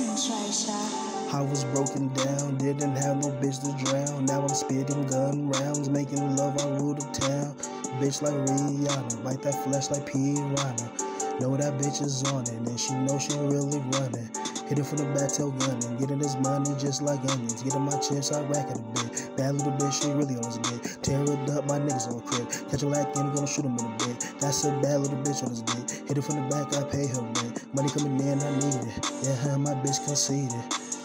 I was broken down, didn't have no bitch to drown. Now I'm spitting gun rounds, making love on route the town. Bitch like Rihanna, bite that flesh like piranha. Know that bitch is on it, and she know she really running. Hit it from the back, tail gunning. Getting this money just like onions. Getting my chips, I rack it a bit. Bad little bitch, she really on his dick. Tear it up, my niggas on crib. Catch a black in, gonna shoot him in the bed. That's a bad little bitch on his dick. Hit it from the back, I pay her rent. Money coming in, I need it. Yeah, my bitch conceited.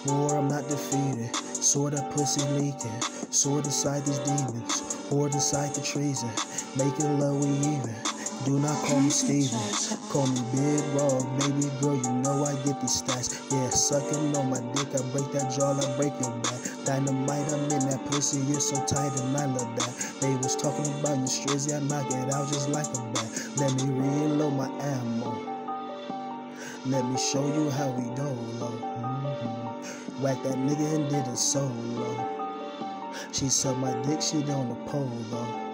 War, I'm not defeated. Sword that pussy leaking. Sword aside these demons. Horde aside the treason. Making love we even. Do not call me Steven. Call me Big Raw, baby girl. You know I get these stacks. Yeah, sucking on my dick. I break that jaw, I break your back. Dynamite, I'm in that pussy. You're so tight and I love that. They was talking about you strizzy. I knock it out just like a bat. Let me reload my ammo. Let me show you how we do low. Mm-hmm. Whack that nigga and did it solo. She sucked my dick, she on the pole though.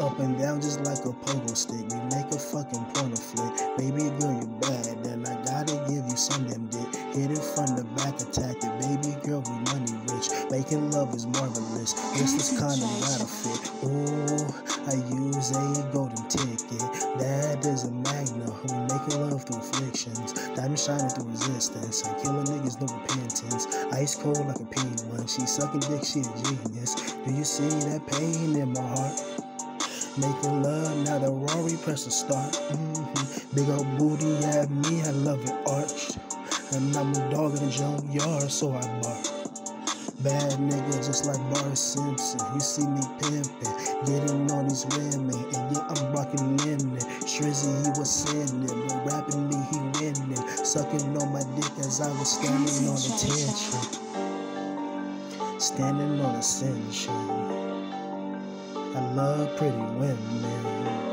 Up and down just like a pogo stick. We make a fucking porno flick. Baby girl, you bad. Then I gotta give you some damn dick. Hit it from the back, attack it. Baby girl, we money rich. Making love is marvelous. This is not a fit. Ooh, I use a golden ticket. That is a magna. We making love through afflictions. Diamond shining through resistance. I killing niggas, no repentance. Ice cold like a penguin. She sucking dick, she a genius. Do you see that pain in my heart? Making love, now the Rory press the start. Mm-hmm. Big old booty at me, I love it arched. And I'm a dog in the junkyard, so I bark. Bad nigga, just like Bart Simpson. You see me pimping, getting on these women, and yeah, I'm rocking linen. Strizzy, he was sending, but rapping me, he winning. Sucking on my dick as I was standing on attention. Standing on ascension. I love pretty women.